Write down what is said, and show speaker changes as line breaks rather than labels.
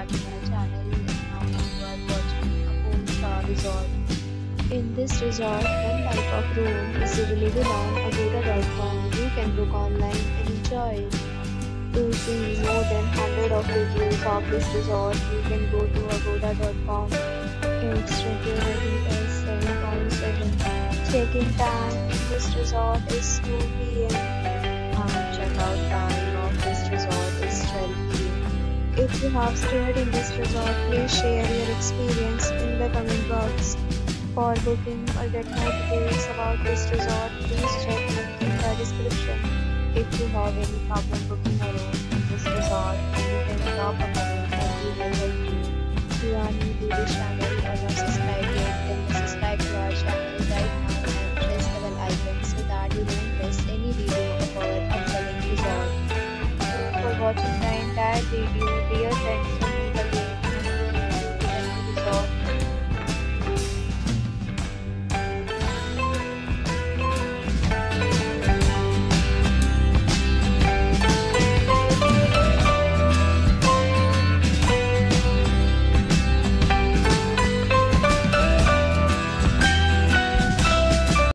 starting our channel now you are watching a 4-star resort. In this resort, one type of room is available on agoda.com. You can book online and enjoy. To see more than 100 of reviews of this resort, you can go to agoda.com. Its review rating is 7.7. Check-in time in this resort is 2 p.m. If you have stayed in this resort, please share your experience in the comment box. For booking or get more details about this resort, please check link in the description. If you have any problem booking a room in this resort, you can drop a comment and we will help you. If you are new to this channel or not subscribed yet, then subscribe to our channel right now and press the bell icon so that you don't miss any video of our upcoming resort. Thank you for watching the entire video. Dear friends,